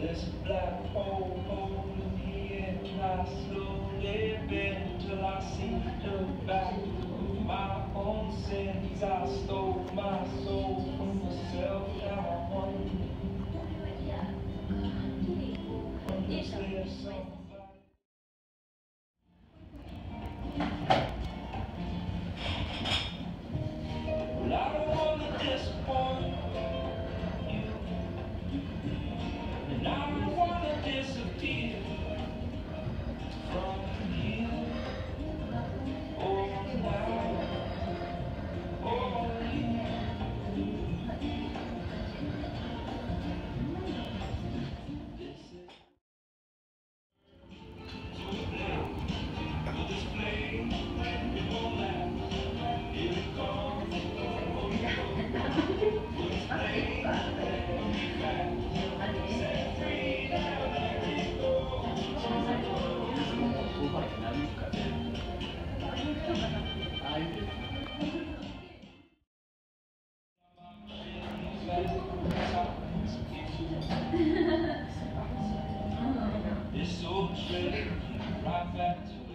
A black hole holding me and I slowly bend till I see the back of my own sins. I stole my soul This old train right back to